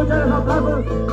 muchas aplausos.